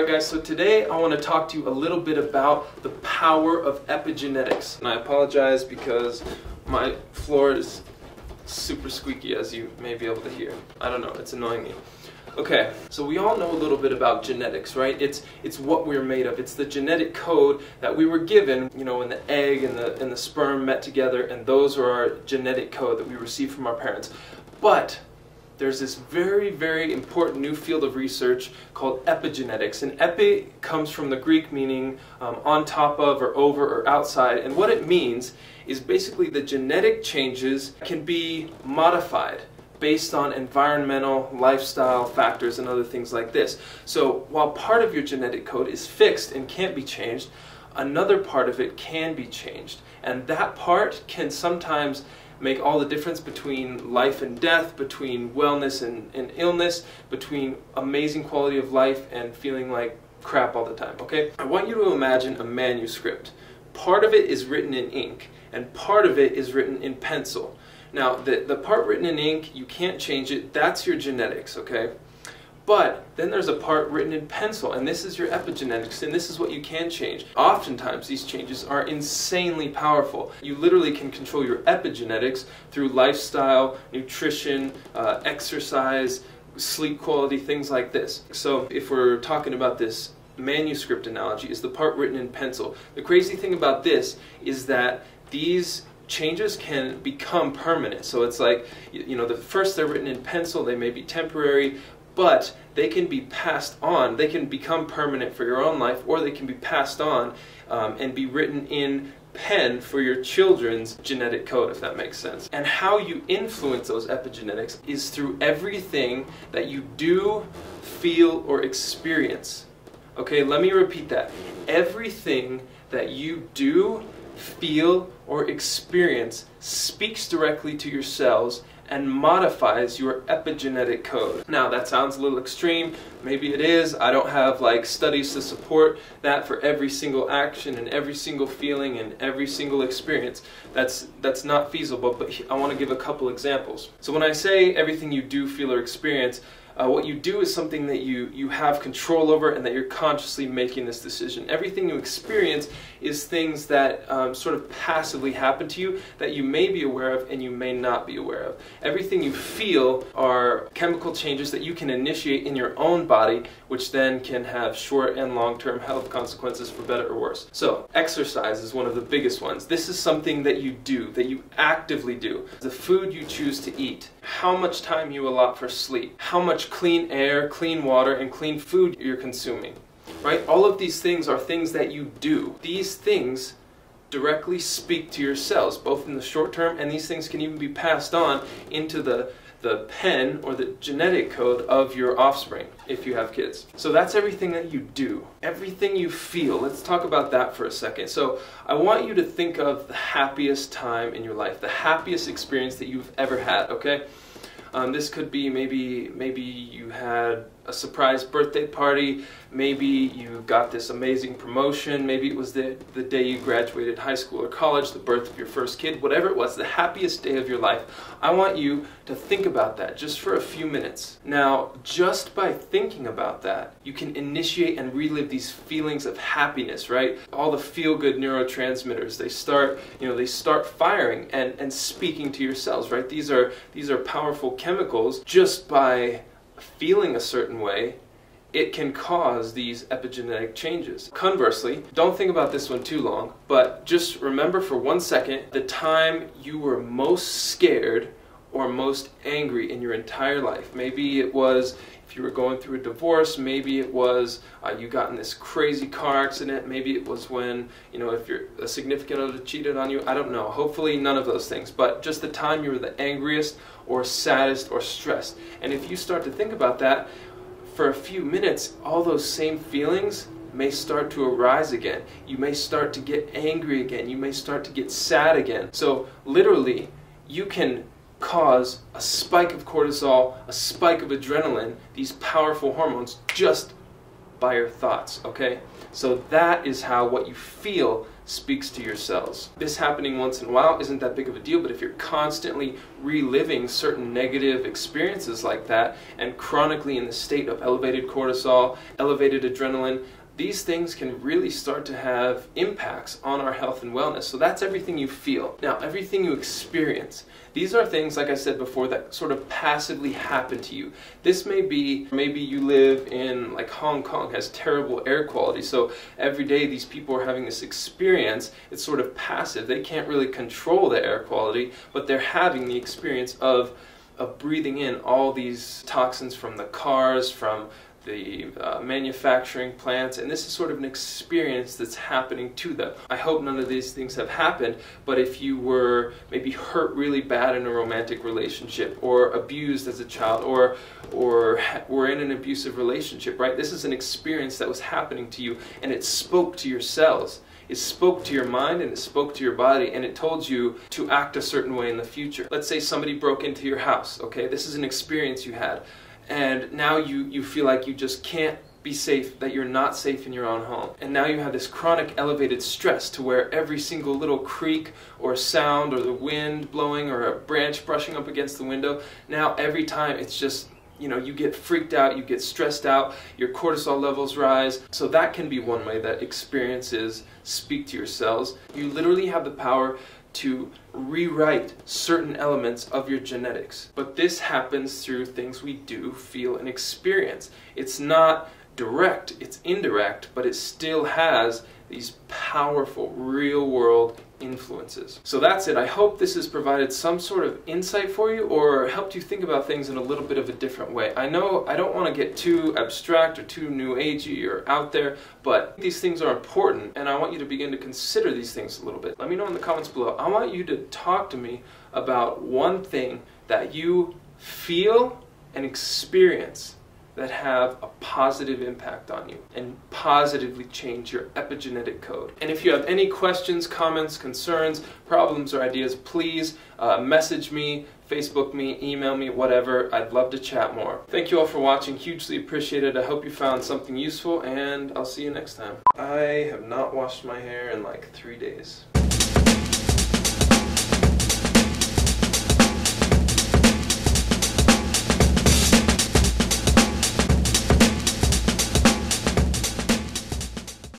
Alright guys, so today I want to talk to you a little bit about the power of epigenetics. And I apologize because my floor is super squeaky as you may be able to hear. I don't know, it's annoying me. Okay, so we all know a little bit about genetics, right? It's it's what we're made of. It's the genetic code that we were given, you know, when the egg and the and the sperm met together, and those are our genetic code that we received from our parents. But there's this very, very important new field of research called epigenetics. And epi comes from the Greek meaning um, on top of or over or outside. And what it means is basically the genetic changes can be modified based on environmental, lifestyle factors and other things like this. So while part of your genetic code is fixed and can't be changed, another part of it can be changed. And that part can sometimes make all the difference between life and death, between wellness and, and illness, between amazing quality of life and feeling like crap all the time, okay? I want you to imagine a manuscript. Part of it is written in ink, and part of it is written in pencil. Now, the, the part written in ink, you can't change it. That's your genetics, okay? But then there's a part written in pencil, and this is your epigenetics, and this is what you can change. Oftentimes, these changes are insanely powerful. You literally can control your epigenetics through lifestyle, nutrition, uh, exercise, sleep quality, things like this. So, if we're talking about this manuscript analogy, is the part written in pencil. The crazy thing about this is that these changes can become permanent. So it's like, you know, the first they're written in pencil, they may be temporary, but they can be passed on. They can become permanent for your own life, or they can be passed on um, and be written in pen for your children's genetic code, if that makes sense. And how you influence those epigenetics is through everything that you do, feel, or experience. Okay, let me repeat that. Everything that you do, feel, or experience speaks directly to your cells and modifies your epigenetic code. Now that sounds a little extreme, maybe it is. I don't have like studies to support that for every single action and every single feeling and every single experience. That's that's not feasible, but I want to give a couple examples. So when I say everything you do, feel, or experience, uh, what you do is something that you, you have control over and that you're consciously making this decision. Everything you experience is things that um, sort of passively happen to you that you may be aware of and you may not be aware of. Everything you feel are chemical changes that you can initiate in your own body, which then can have short and long term health consequences for better or worse. So, exercise is one of the biggest ones. This is something that you do, that you actively do. The food you choose to eat, how much time you allot for sleep, how much clean air, clean water, and clean food you're consuming. Right? All of these things are things that you do. These things directly speak to your cells, both in the short term, and these things can even be passed on into the the pen or the genetic code of your offspring if you have kids. So that's everything that you do, everything you feel. Let's talk about that for a second. So I want you to think of the happiest time in your life, the happiest experience that you've ever had, okay? Um, this could be maybe maybe you had a surprise birthday party, maybe you got this amazing promotion, maybe it was the, the day you graduated high school or college, the birth of your first kid, whatever it was, the happiest day of your life. I want you to think about that just for a few minutes. Now, just by thinking about that, you can initiate and relive these feelings of happiness, right? All the feel-good neurotransmitters, they start, you know, they start firing and, and speaking to your cells, right? These are these are powerful chemicals just by feeling a certain way, it can cause these epigenetic changes. Conversely, don't think about this one too long, but just remember for one second the time you were most scared or most angry in your entire life. Maybe it was if you were going through a divorce, maybe it was uh, you got in this crazy car accident, maybe it was when, you know, if your a significant other cheated on you, I don't know. Hopefully none of those things, but just the time you were the angriest or saddest or stressed. And if you start to think about that for a few minutes, all those same feelings may start to arise again. You may start to get angry again. You may start to get sad again. So literally, you can cause a spike of cortisol, a spike of adrenaline, these powerful hormones, just by your thoughts, okay? So that is how what you feel speaks to your cells. This happening once in a while isn't that big of a deal, but if you're constantly reliving certain negative experiences like that and chronically in the state of elevated cortisol, elevated adrenaline, these things can really start to have impacts on our health and wellness. So that's everything you feel. Now, everything you experience. These are things, like I said before, that sort of passively happen to you. This may be, maybe you live in, like Hong Kong has terrible air quality, so every day these people are having this experience. It's sort of passive. They can't really control the air quality, but they're having the experience of of breathing in all these toxins from the cars, from the uh, manufacturing plants, and this is sort of an experience that's happening to them. I hope none of these things have happened, but if you were maybe hurt really bad in a romantic relationship, or abused as a child, or or were in an abusive relationship, right? This is an experience that was happening to you, and it spoke to your cells. It spoke to your mind and it spoke to your body and it told you to act a certain way in the future. Let's say somebody broke into your house, okay? This is an experience you had and now you, you feel like you just can't be safe, that you're not safe in your own home. And now you have this chronic elevated stress to where every single little creak or sound or the wind blowing or a branch brushing up against the window, now every time it's just you know you get freaked out you get stressed out your cortisol levels rise so that can be one way that experiences speak to your cells you literally have the power to rewrite certain elements of your genetics. But this happens through things we do, feel, and experience. It's not direct, it's indirect, but it still has these powerful real world influences. So that's it. I hope this has provided some sort of insight for you or helped you think about things in a little bit of a different way. I know I don't want to get too abstract or too new agey or out there, but these things are important and I want you to begin to consider these things a little bit. Let me know in the comments below. I want you to talk to me about one thing that you feel and experience that have a positive impact on you and positively change your epigenetic code. And if you have any questions, comments, concerns, problems, or ideas, please uh, message me, Facebook me, email me, whatever. I'd love to chat more. Thank you all for watching. Hugely appreciated. I hope you found something useful, and I'll see you next time. I have not washed my hair in like three days.